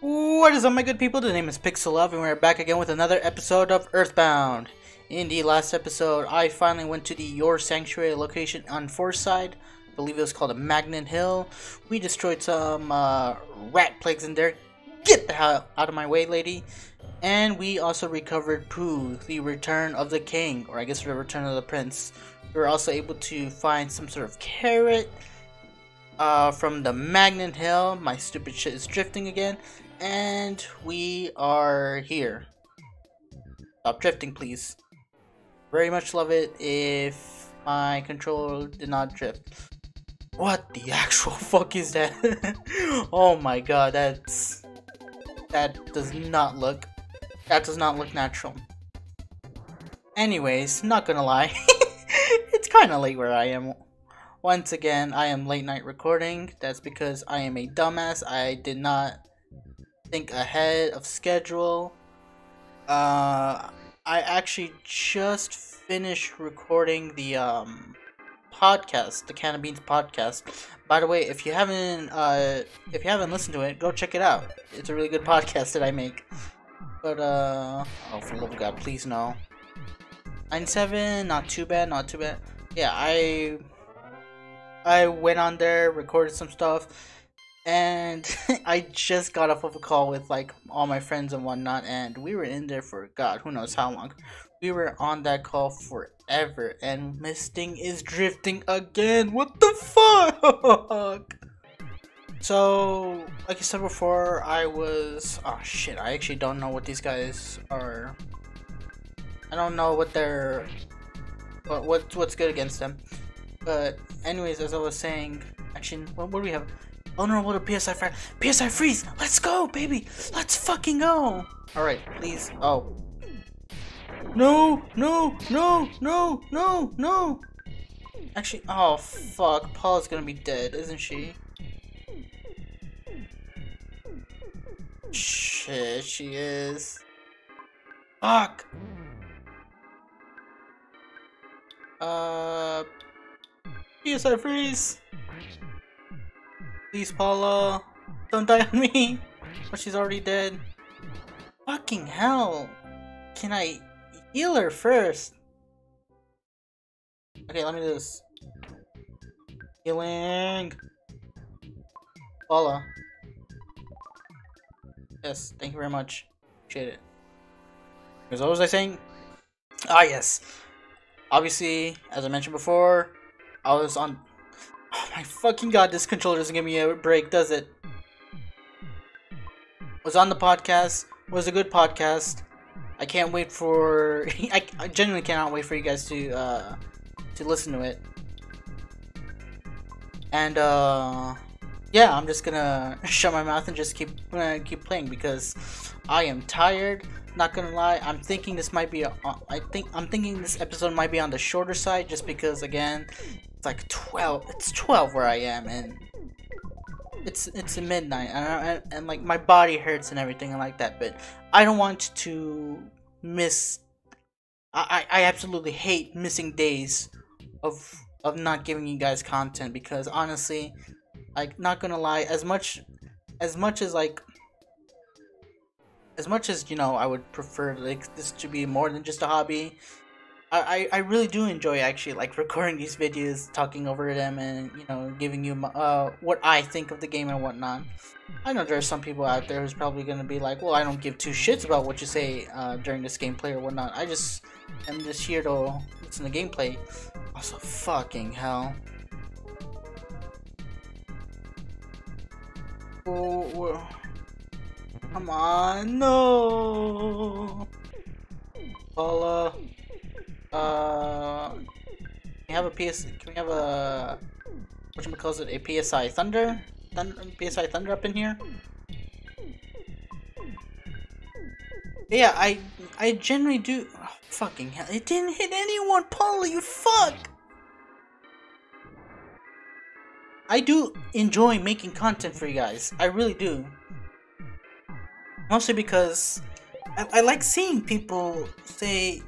What is up my good people? The name is Pixel Love and we're back again with another episode of Earthbound. In the last episode, I finally went to the Your Sanctuary location on Fourside. I believe it was called a Magnet Hill. We destroyed some uh, rat plagues in there. Get the hell out of my way, lady. And we also recovered Poo, the return of the king, or I guess the return of the prince. We were also able to find some sort of carrot uh, from the Magnet Hill. My stupid shit is drifting again. And we are here. Stop drifting, please. Very much love it if my controller did not drift. What the actual fuck is that? oh my god, that's... That does not look... That does not look natural. Anyways, not gonna lie. it's kinda late where I am. Once again, I am late night recording. That's because I am a dumbass. I did not think ahead of schedule. Uh, I actually just finished recording the um, podcast, the Can of Beans podcast. By the way, if you haven't uh, if you haven't listened to it, go check it out. It's a really good podcast that I make. But uh, oh, for the love of God, please no. Nine seven, not too bad, not too bad. Yeah, I I went on there, recorded some stuff and I just got off of a call with like all my friends and whatnot, and we were in there for God, who knows how long. We were on that call forever, and Misting is drifting again. What the fuck? So, like I said before, I was oh shit. I actually don't know what these guys are. I don't know what they're what what's good against them. But anyways, as I was saying, actually, what, what do we have? Vulnerable to PSI freeze. PSI freeze! Let's go, baby! Let's fucking go! Alright, please. Oh. No! No! No! No! No! No! Actually, oh fuck. Paula's gonna be dead, isn't she? Shit, she is. Fuck! Uh. PSI freeze! Please, Paula. Don't die on me. But she's already dead. Fucking hell. Can I heal her first? Okay, let me do this. Healing. Paula. Yes, thank you very much. Appreciate it. Because what was I saying? Ah, yes. Obviously, as I mentioned before, I was on Oh my fucking god, this controller doesn't give me a break, does it? Was on the podcast, was a good podcast. I can't wait for I, I genuinely cannot wait for you guys to uh to listen to it. And uh yeah, I'm just gonna shut my mouth and just keep uh, keep playing because I am tired. Not gonna lie, I'm thinking this might be. A, I think I'm thinking this episode might be on the shorter side, just because again, it's like 12 it's 12 where i am and it's it's midnight and, and, and, like my body hurts and everything like that but i don't want to miss i i absolutely hate missing days of of not giving you guys content because honestly like not gonna lie as much as much as like as much as you know i would prefer like this to be more than just a hobby I, I really do enjoy actually like recording these videos, talking over them, and you know giving you uh what I think of the game and whatnot. I know there are some people out there who's probably gonna be like, well, I don't give two shits about what you say uh, during this gameplay or whatnot. I just am just here to listen to gameplay. Also, fucking hell. Oh, come on, no. Paula. Uh, we have a PS? Can we have a we call it? A PSI Thunder? Thunder? PSI Thunder up in here? Yeah, I I generally do. Oh, fucking hell! It didn't hit anyone, Paul. You fuck. I do enjoy making content for you guys. I really do. Mostly because I, I like seeing people say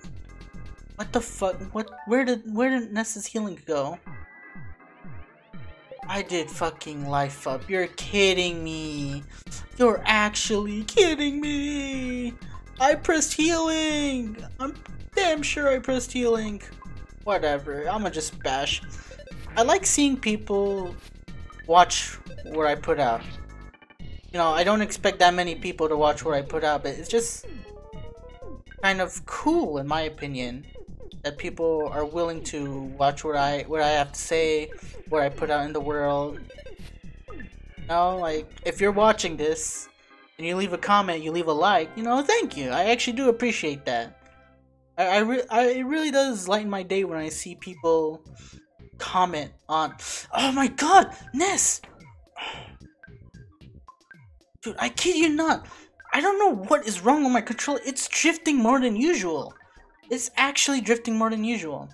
what the fuck? What? Where did where did Ness's healing go? I did fucking life up. You're kidding me. You're actually kidding me! I pressed healing! I'm damn sure I pressed healing. Whatever, I'ma just bash. I like seeing people watch what I put out. You know, I don't expect that many people to watch what I put out, but it's just kind of cool in my opinion that people are willing to watch what I what I have to say, what I put out in the world. You know, like if you're watching this and you leave a comment, you leave a like, you know, thank you. I actually do appreciate that. I I, re- I it really does lighten my day when I see people comment on. Oh my God, Ness. Dude, I kid you not. I don't know what is wrong with my controller. It's drifting more than usual. It's actually drifting more than usual.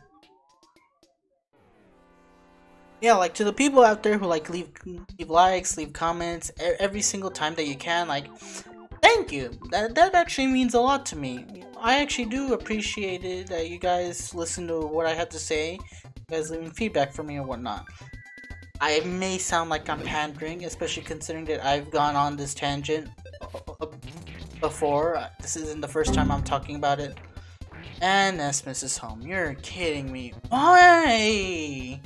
Yeah, like to the people out there who like leave leave likes, leave comments every single time that you can, like thank you. That that actually means a lot to me. I actually do appreciate it that you guys listen to what I have to say, you guys leaving feedback for me or whatnot. I may sound like I'm pandering, especially considering that I've gone on this tangent uh, before. This isn't the first time I'm talking about it. And Ness misses home. You're kidding me. Why?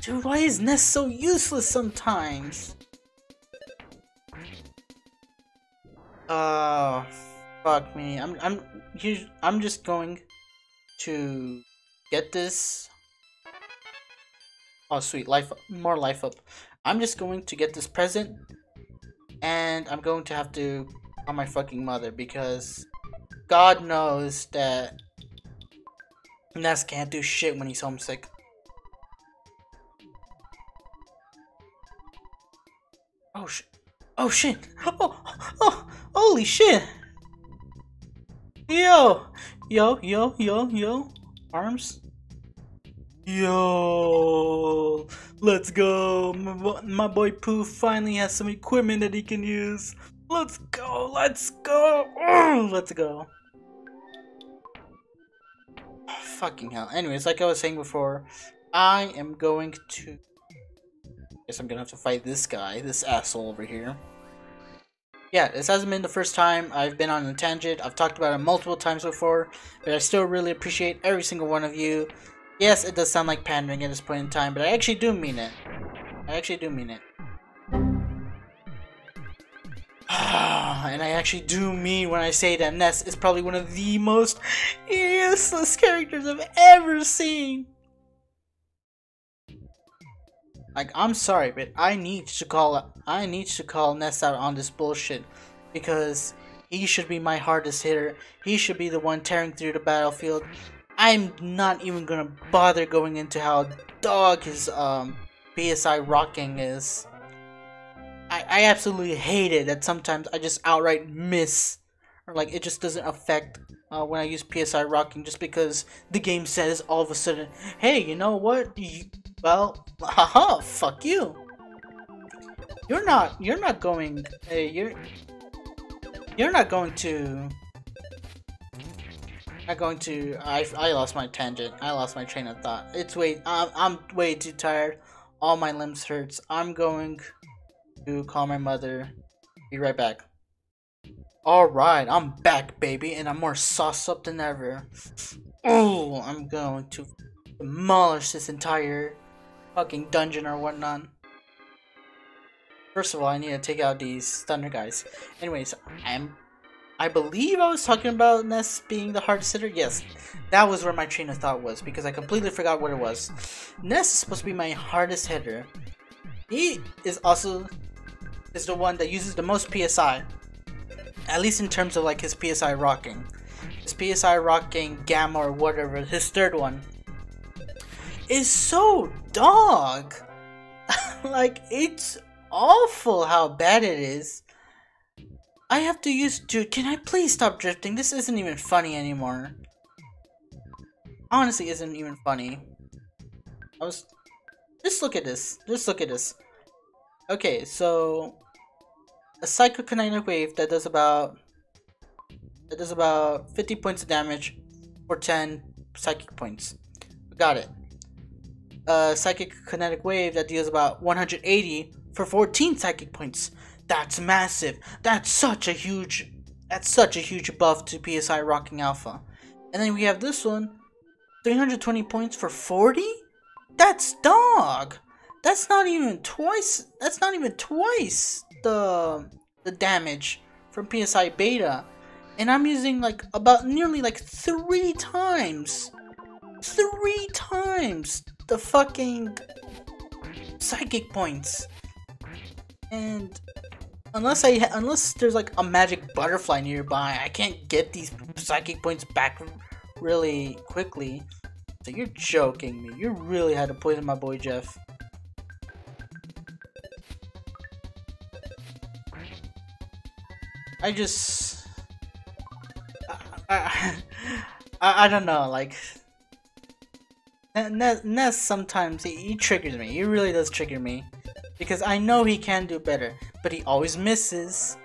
Dude, why is Ness so useless sometimes? Uh, fuck me. I'm I'm I'm just going to get this. Oh sweet, life more life up. I'm just going to get this present and I'm going to have to on my fucking mother because God knows that Ness can't do shit when he's homesick. Oh shit. Oh shit. Oh, oh, holy shit. Yo. Yo, yo, yo, yo. Arms. Yo. Let's go! My, my boy Poo finally has some equipment that he can use. Let's go! Let's go! Let's go! Fucking hell. Anyways, like I was saying before, I am going to... Guess I'm gonna have to fight this guy, this asshole over here. Yeah, this hasn't been the first time I've been on a tangent. I've talked about it multiple times before, but I still really appreciate every single one of you Yes, it does sound like pandering at this point in time, but I actually do mean it. I actually do mean it. And I actually do mean when I say that Ness is probably one of the most useless characters I've ever seen. Like, I'm sorry, but I need to call I need to call Ness out on this bullshit because he should be my hardest hitter. He should be the one tearing through the battlefield. I'm not even gonna bother going into how dog his um, PSI rocking is. I, absolutely hate it that sometimes I just outright miss or like it just doesn't affect uh, when I use PSI rocking just because the game says all of a sudden, hey, you know what? You, well, haha, fuck you. You're not, you're not going, hey, you're, you're not going to I'm going to. I, I lost my tangent. I lost my train of thought. It's way. I'm, I'm way too tired. All my limbs hurts. I'm going to call my mother. Be right back. Alright, I'm back, baby, and I'm more sauce up than ever. Oh, I'm going to demolish this entire fucking dungeon or whatnot. First of all, I need to take out these thunder guys. Anyways, I'm I believe I was talking about Ness being the hardest hitter. Yes, that was where my train of thought was because I completely forgot what it was. Ness is supposed to be my hardest hitter. He is also is the one that uses the most PSI. At least in terms of like his PSI rocking. His PSI rocking gamma or whatever, his third one is so dog. like it's awful how bad it is. I have to use- dude, can I please stop drifting? This isn't even funny anymore. Honestly, isn't even funny. I was- just look at this. Just look at this. Okay, so... A psychokinetic wave that does about... That does about 50 points of damage for 10 psychic points. Got it. A psychic kinetic wave that deals about 180 for 14 psychic points. That's massive. That's such a huge that's such a huge buff to PSI Rocking Alpha. And then we have this one, 320 points for 40? That's dog. That's not even twice. That's not even twice the the damage from PSI Beta. And I'm using like about nearly like three times. Three times the fucking psychic points. And unless I unless there's like a magic butterfly nearby, I can't get these psychic points back really quickly. So you're joking me. You really had to poison my boy Jeff. I just I, I, I don't know, like Ness, sometimes he, he triggers me. He really does trigger me because I know he can do better, but he always misses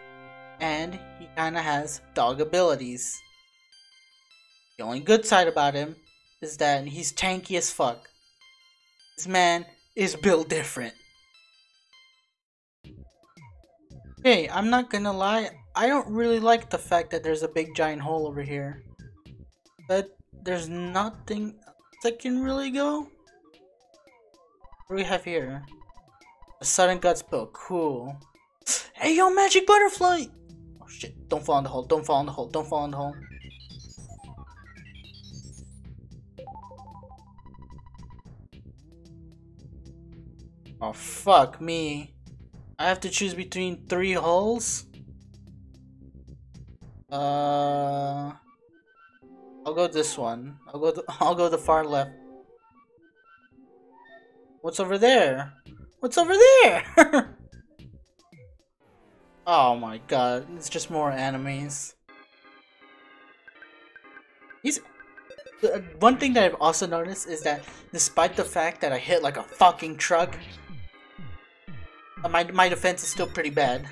and he kind of has dog abilities. The only good side about him is that he's tanky as fuck. This man is built different. Hey, I'm not gonna lie, I don't really like the fact that there's a big giant hole over here. But there's nothing that can really go. What do we have here? A sudden guts pill. Cool. Hey, yo, magic butterfly! Oh shit! Don't fall in the hole. Don't fall in the hole. Don't fall in the hole. Oh fuck me! I have to choose between three holes. Uh, I'll go this one. I'll go. The, I'll go the far left. What's over there? What's over there? oh my god! It's just more enemies. He's. One thing that I've also noticed is that despite the fact that I hit like a fucking truck, my my defense is still pretty bad.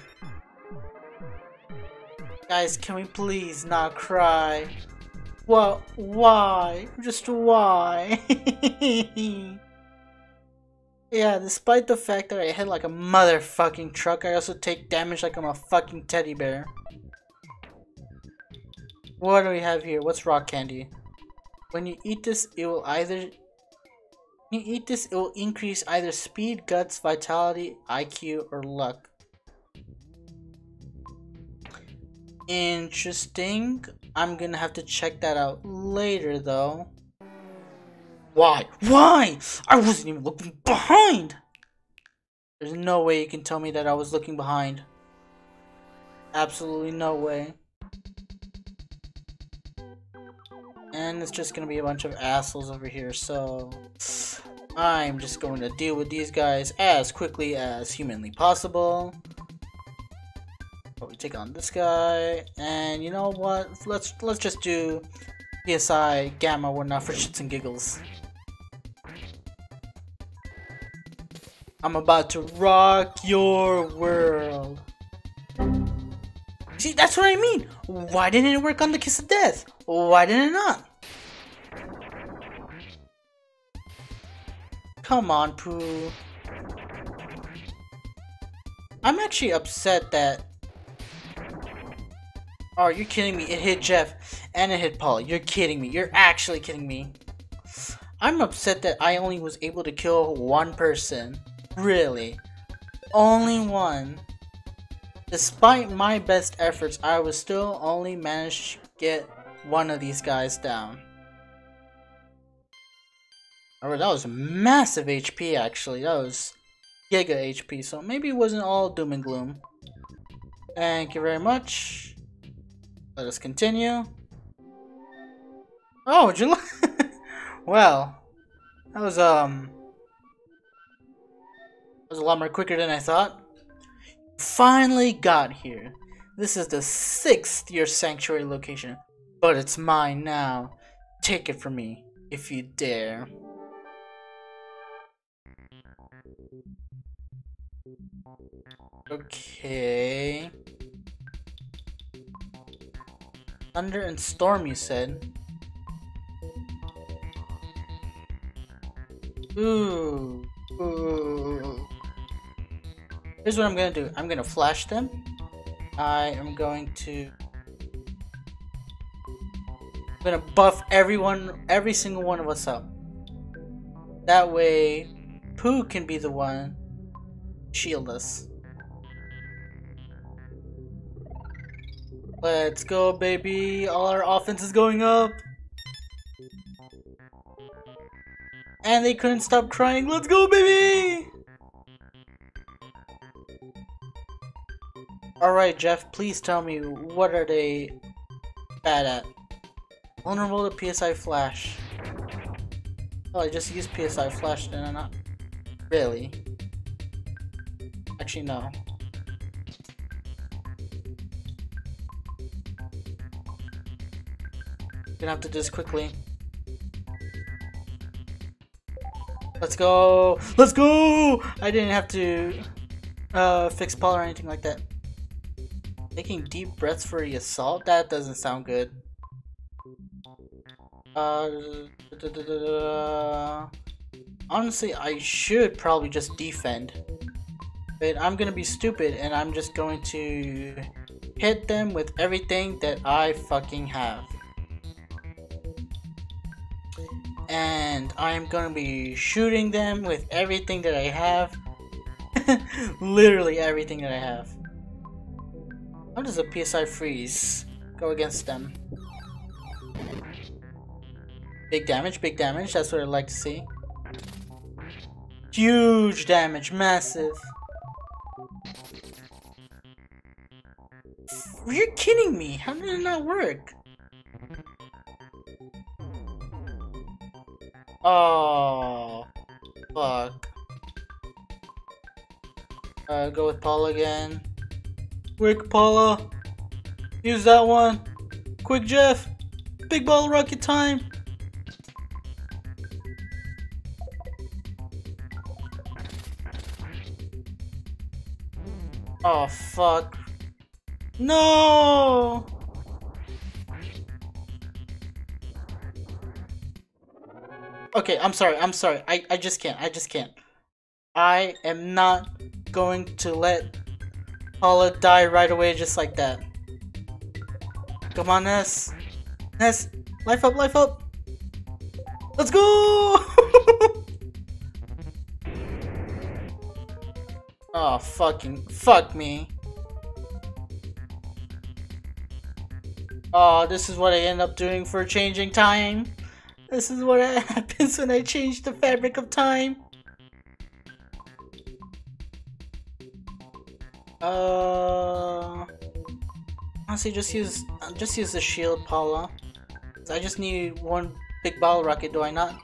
Guys, can we please not cry? What? Why? Just why? yeah, despite the fact that I hit like a motherfucking truck, I also take damage like I'm a fucking teddy bear. What do we have here? What's rock candy? When you eat this, it will either... When you eat this, it will increase either speed, guts, vitality, IQ, or luck. Interesting. I'm gonna have to check that out later though. Why? Why? I wasn't even looking behind! There's no way you can tell me that I was looking behind. Absolutely no way. And it's just gonna be a bunch of assholes over here, so... I'm just going to deal with these guys as quickly as humanly possible. We take on this guy, and you know what? Let's let's just do PSI Gamma whatnot for shits and giggles. I'm about to rock your world. See, that's what I mean. Why didn't it work on the Kiss of Death? Why didn't it not? Come on, Poo. I'm actually upset that Oh, you're kidding me. It hit Jeff and it hit Paul. You're kidding me. You're actually kidding me. I'm upset that I only was able to kill one person. Really. Only one. Despite my best efforts, I was still only managed to get one of these guys down. Alright, that was massive HP actually. That was giga HP, so maybe it wasn't all doom and gloom. Thank you very much. Let us continue. Oh, look? well, that was um, that was a lot more quicker than I thought. Finally got here. This is the sixth Your Sanctuary location, but it's mine now. Take it from me, if you dare. Okay. Thunder and storm, you said. Ooh. Ooh. Here's what I'm gonna do. I'm gonna flash them. I am going to I'm gonna buff everyone every single one of us up. That way Poo can be the one shield us. Let's go baby. All our offense is going up. And they couldn't stop crying. Let's go, baby! Alright, Jeff, please tell me, what are they bad at? Vulnerable to PSI Flash. Oh, I just used PSI Flash, then I not? Really? Actually, no. Gonna have to do this quickly. Let's go! Let's go! I didn't have to uh, fix Paul or anything like that. Taking deep breaths for the assault? That doesn't sound good. Uh, da, da, da, honestly, I should probably just defend. But I'm gonna be stupid and I'm just going to hit them with everything that I fucking have. And I'm gonna be shooting them with everything that I have. Literally everything that I have. How does a PSI freeze go against them? Big damage, big damage, that's what I'd like to see. Huge damage, massive. You're kidding me, how did it not work? Oh, fuck. Uh, go with Paula again. Quick, Paula. Use that one. Quick, Jeff. Big ball rocket time. Oh, fuck. No! Okay, I'm sorry. I'm sorry. I, I just can't. I just can't. I am not going to let Paula die right away just like that. Come on, Ness. Ness, life up, life up. Let's go! oh, fucking, fuck me. Oh, this is what I end up doing for changing time. This is what happens when I change the fabric of time. Uh, honestly, just use just use the shield, Paula. I just need one big bottle rocket. Do I not?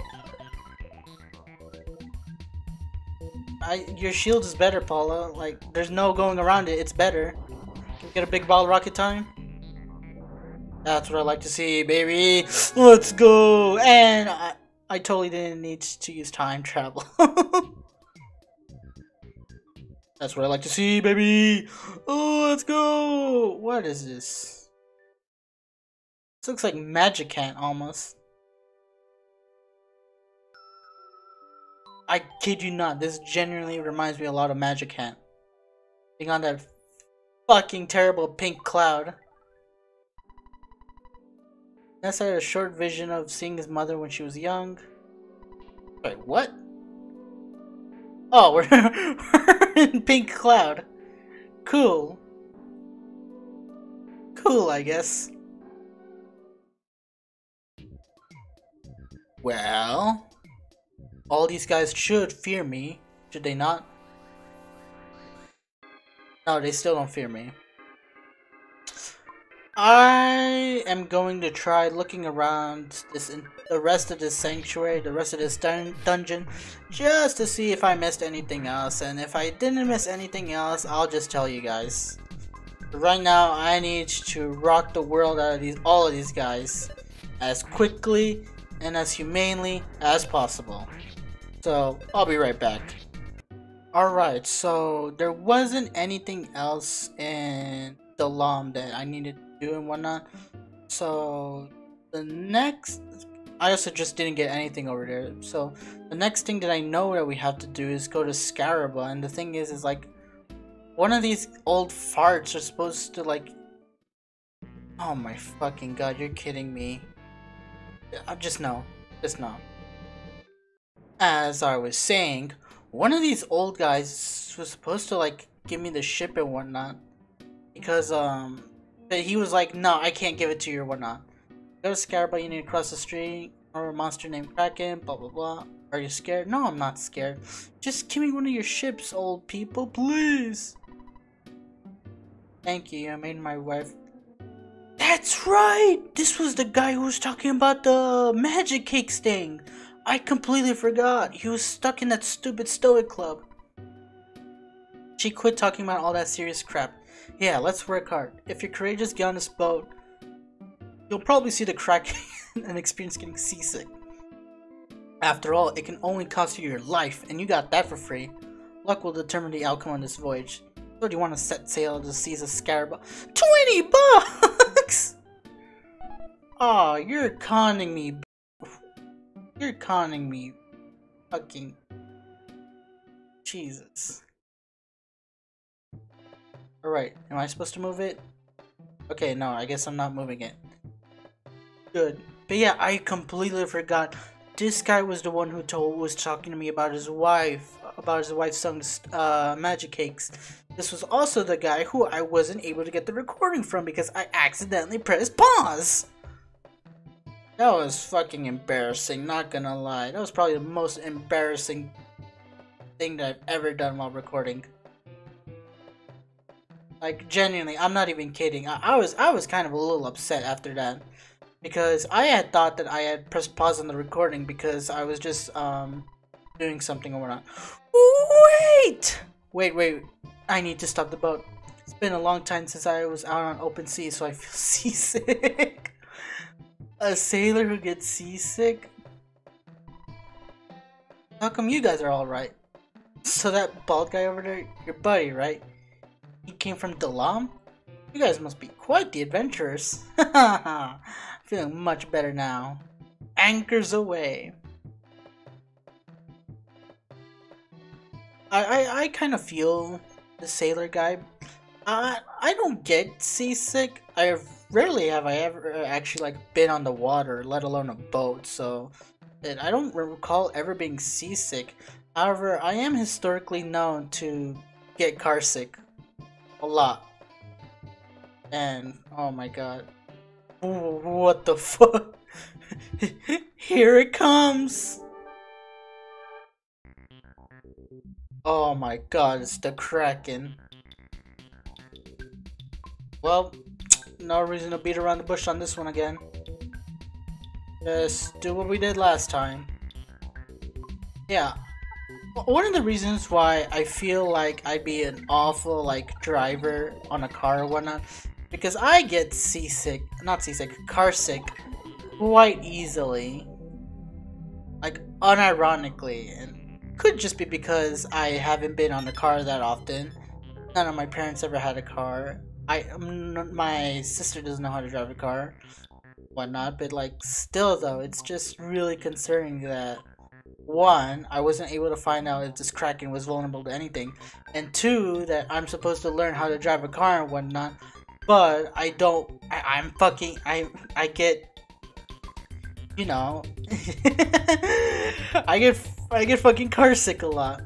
I your shield is better, Paula. Like, there's no going around it. It's better. Can we get a big bottle rocket time? That's what I like to see, baby. Let's go. And I, I totally didn't need to use time travel. That's what I like to see, baby. Oh, let's go. What is this? This looks like Magicant almost. I kid you not, this genuinely reminds me a lot of Magicant. Being on that fucking terrible pink cloud. Ness had a short vision of seeing his mother when she was young. Wait, what? Oh, we're, we're in Pink Cloud. Cool. Cool, I guess. Well, all these guys should fear me, should they not? No, they still don't fear me. I am going to try looking around this the rest of this sanctuary, the rest of this dun dungeon, just to see if I missed anything else. And if I didn't miss anything else, I'll just tell you guys. right now, I need to rock the world out of these all of these guys as quickly and as humanely as possible. So I'll be right back. Alright, so there wasn't anything else in the LOM that I needed do and whatnot. So the next, I also just didn't get anything over there. So the next thing that I know that we have to do is go to Scaraba, and the thing is, is like one of these old farts are supposed to like Oh my fucking god, you're kidding me. I'm just no. Just no. As I was saying, one of these old guys was supposed to like give me the ship and whatnot. Because um he was like, no, I can't give it to you or whatnot. Got a scarab, you need to cross the street, or a monster named Kraken, blah blah blah. Are you scared? No, I'm not scared. Just give me one of your ships, old people, please. Thank you, I made my wife that's right! This was the guy who was talking about the magic cakes thing. I completely forgot. He was stuck in that stupid stoic club. She quit talking about all that serious crap. Yeah, let's work hard. If you're courageous, get on this boat. You'll probably see the crack and experience getting seasick. After all, it can only cost you your life, and you got that for free. Luck will determine the outcome on this voyage. So do you want to set sail to seize a scarab? 20 bucks! Oh, you're conning me. You're conning me. Fucking. Jesus. Alright, am I supposed to move it? Okay, no, I guess I'm not moving it. Good. But yeah, I completely forgot. This guy was the one who told was talking to me about his wife, about his wife's son's uh, magic cakes. This was also the guy who I wasn't able to get the recording from because I accidentally pressed pause. That was fucking embarrassing, not gonna lie. That was probably the most embarrassing thing that I've ever done while recording. Like genuinely, I'm not even kidding. I, I was I was kind of a little upset after that. Because I had thought that I had pressed pause on the recording because I was just um doing something or whatnot. Wait! Wait, wait. I need to stop the boat. It's been a long time since I was out on open sea, so I feel seasick. A sailor who gets seasick? How come you guys are alright? So that bald guy over there, your buddy, right? He came from Dalaam? You guys must be quite the adventurers. Feeling much better now. Anchors away. I, I, I kind of feel the sailor guy. I, I don't get seasick. I've rarely have I ever uh, actually like been on the water, let alone a boat. So I don't recall ever being seasick. However, I am historically known to get carsick a lot. And oh my god, what the fuck? Here it comes. Oh my god, it's the Kraken. Well, no reason to beat around the bush on this one again. Just do what we did last time. Yeah. One of the reasons why I feel like I'd be an awful like driver on a car or whatnot, because I get seasick, not seasick, car sick, quite easily. Like unironically, and could just be because I haven't been on a car that often. None of my parents ever had a car, I um, my sister doesn't know how to drive a car, whatnot. But like, still though, it's just really concerning that one, I wasn't able to find out if this Kraken was vulnerable to anything, and two, that I'm supposed to learn how to drive a car and whatnot, but I don't. I, am fucking. I I get. You know, I get I get fucking car sick a lot.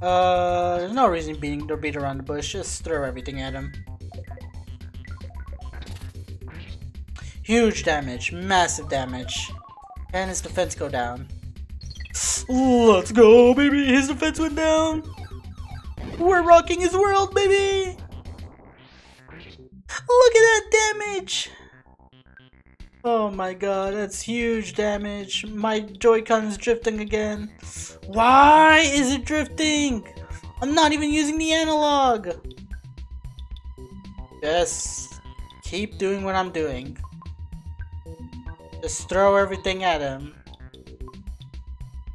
Uh, there's no reason beating to beat around the bush. Just throw everything at him. Huge damage, massive damage. And his defense go down. Let's go, baby! His defense went down! We're rocking his world, baby! Look at that damage! Oh my god, that's huge damage. My Joy-Con is drifting again. Why is it drifting? I'm not even using the analog. Just keep doing what I'm doing. Just throw everything at him.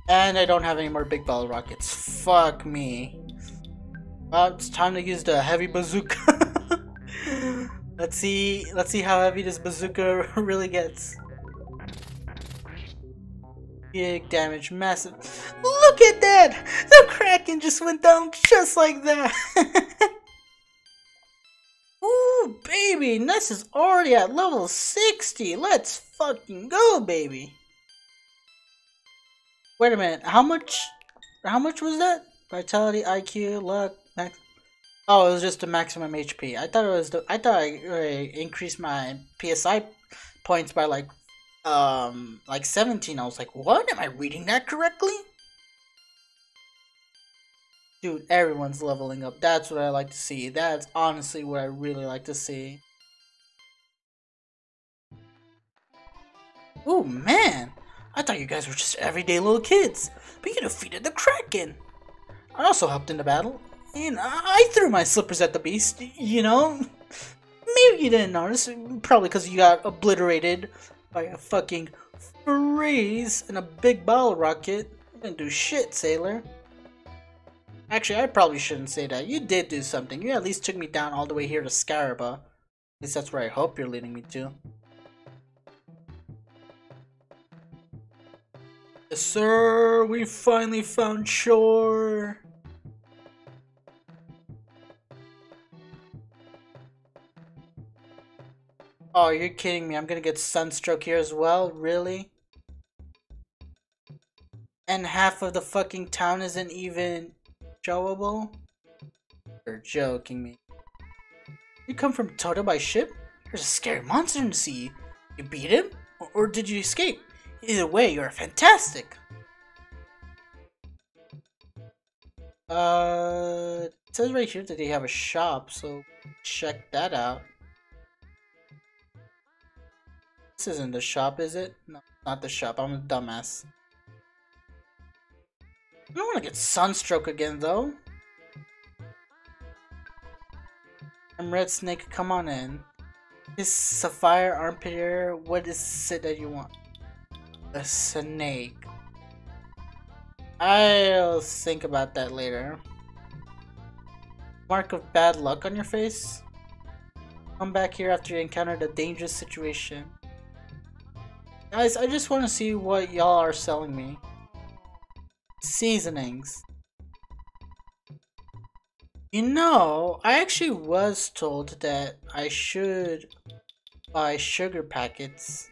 And I don't have any more big ball rockets. Fuck me. Well, it's time to use the heavy bazooka. Let's see, let's see how heavy this bazooka really gets. Big damage, massive. Look at that! The Kraken just went down just like that! Ooh, baby! Ness is already at level 60! Let's fucking go, baby! Wait a minute, how much... How much was that? Vitality, IQ, luck, max... Oh, it was just the maximum HP. I thought it was the... I thought I uh, increased my PSI points by like um like 17 i was like what am i reading that correctly dude everyone's leveling up. That's what i like to see. That's honestly what i really like to see. Oh man. I thought you guys were just everyday little kids. But you defeated the kraken. I also helped in the battle and i threw my slippers at the beast you know? Maybe you didn't notice. Probably because you got obliterated by a fucking freeze and a big bottle rocket. You didn't do shit, sailor. Actually, I probably shouldn't say that. You did do something. You at least took me down all the way here to Scaraba. At least that's where I hope you're leading me to. Yes, sir. We finally found shore. Oh, you're kidding me. I'm gonna get sunstroke here as well? Really? And half of the fucking town isn't even showable? You're joking me. You come from Toto by ship? There's a scary monster in the sea. You beat him? Or did you escape? Either way, you're fantastic! Uh, it says right here that they have a shop, so check that out. This isn't the shop, is it? No, not the shop. I'm a dumbass. I don't want to get sunstroke again, though. I'm Red Snake, come on in. This sapphire armpit area, what is it that you want? A snake. I'll think about that later. Mark of bad luck on your face? Come back here after you encountered a dangerous situation. Guys, I just want to see what y'all are selling me. Seasonings. You know, I actually was told that I should buy sugar packets.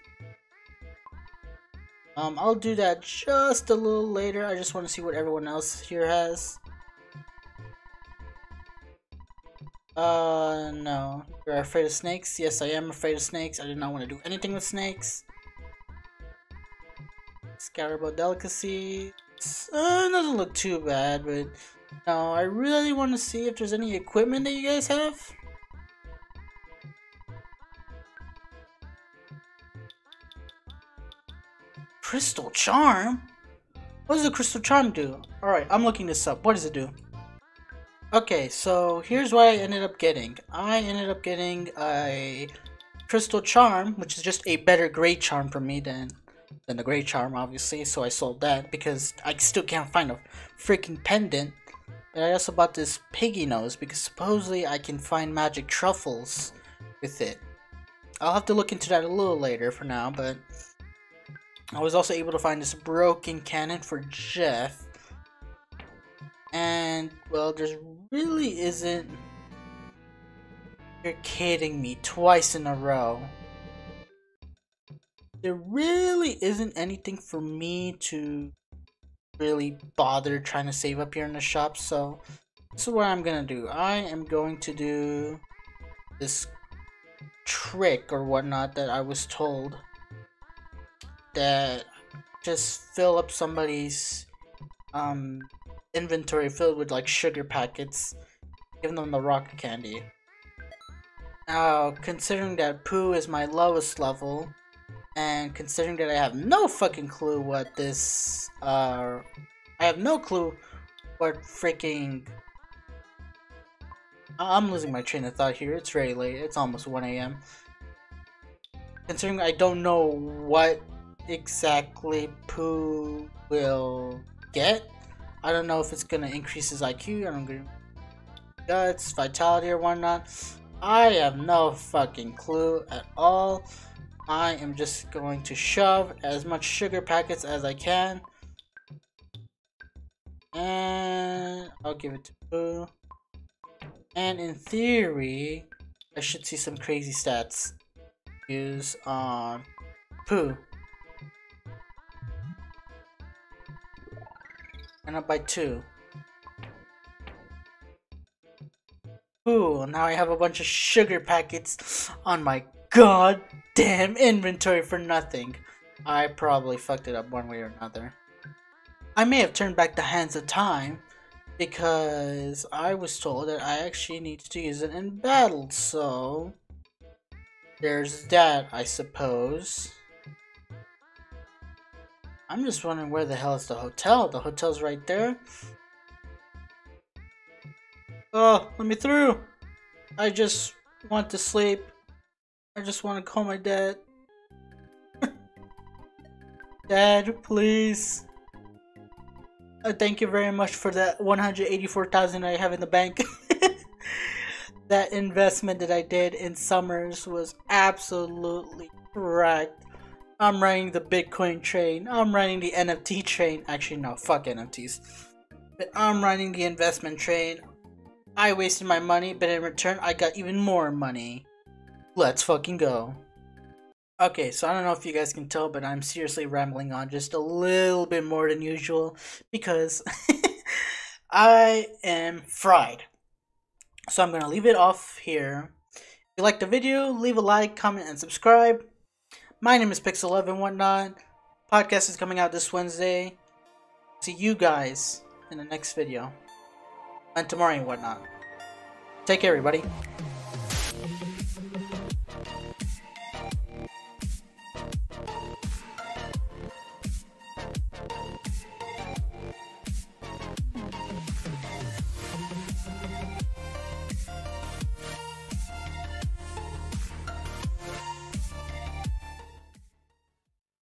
Um, I'll do that just a little later. I just want to see what everyone else here has. Uh, no. You're afraid of snakes? Yes, I am afraid of snakes. I do not want to do anything with snakes. Scarabo delicacy. Uh, doesn't look too bad, but no, I really want to see if there's any equipment that you guys have. Crystal Charm? What does the Crystal Charm do? Alright, I'm looking this up. What does it do? Okay, so here's what I ended up getting. I ended up getting a Crystal Charm, which is just a better Great Charm for me than than the Great Charm, obviously, so I sold that because I still can't find a freaking pendant. But I also bought this piggy nose because supposedly I can find magic truffles with it. I'll have to look into that a little later for now, but I was also able to find this broken cannon for Jeff. And, well, there's really isn't... You're kidding me, twice in a row there really isn't anything for me to really bother trying to save up here in the shop so this is what I'm gonna do. I am going to do this trick or whatnot that I was told that just fill up somebody's um, inventory filled with like sugar packets give them the rock candy. Now considering that Poo is my lowest level and considering that I have no fucking clue what this, uh, I have no clue what freaking, I'm losing my train of thought here, it's very late, it's almost 1 a.m. Considering I don't know what exactly Poo will get, I don't know if it's gonna increase his IQ, I don't know, guts, vitality or whatnot, I have no fucking clue at all. I am just going to shove as much sugar packets as I can. And I'll give it to Poo. And in theory, I should see some crazy stats. Use on Poo. And up by two. Ooh, now I have a bunch of sugar packets on my goddamn inventory for nothing. I probably fucked it up one way or another. I may have turned back the hands of time because I was told that I actually need to use it in battle, so there's that, I suppose. I'm just wondering where the hell is the hotel? The hotel's right there. Oh, let me through. I just want to sleep. I just want to call my dad. dad, please. Uh, thank you very much for that 184,000 I have in the bank. that investment that I did in Summers was absolutely correct. I'm riding the Bitcoin train. I'm riding the NFT train. Actually, no, fuck NFTs. But I'm riding the investment train. I wasted my money, but in return, I got even more money. Let's fucking go. Okay, so I don't know if you guys can tell, but I'm seriously rambling on just a little bit more than usual because I am fried. So I'm going to leave it off here. If you liked the video, leave a like, comment, and subscribe. My name is Pixel and whatnot. Podcast is coming out this Wednesday. See you guys in the next video and tomorrow and whatnot. Take care, everybody.